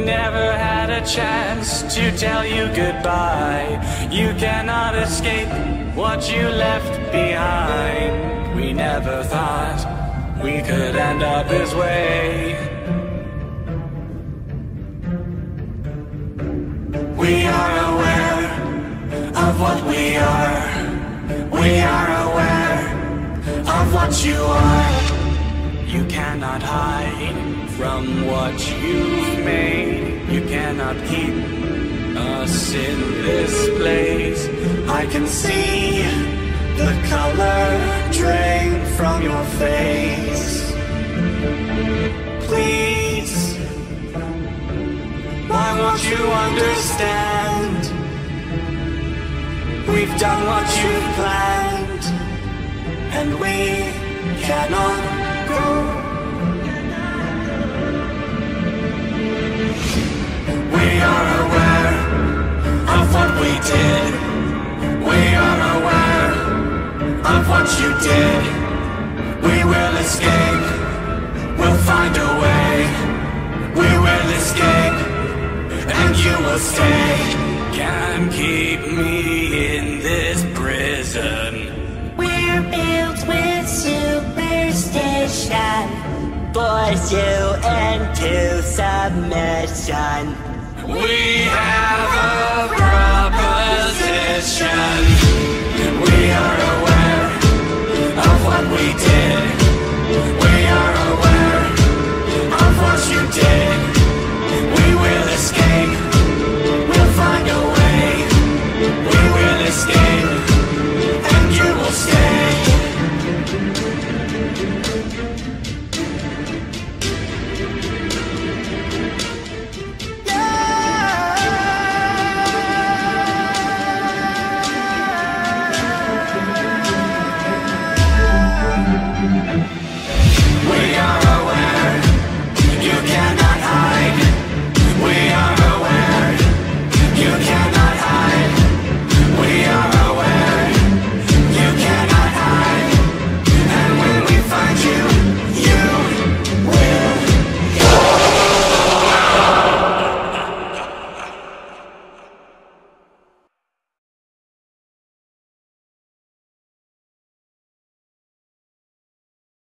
never had a chance to tell you goodbye. You cannot escape what you left behind. We never thought we could end up this way. We are aware of what we are. We are aware of what you are. You cannot hide from what. You cannot keep us in this place. I can see the color drain from your face. Please, why won't you understand? We've done what you've planned, and we cannot go. Of what you did. We will escape. We'll find a way. We will escape, and you will stay. Can't keep me in this prison. We're built with superstition. Force you into submission. We have a proposition. We are Música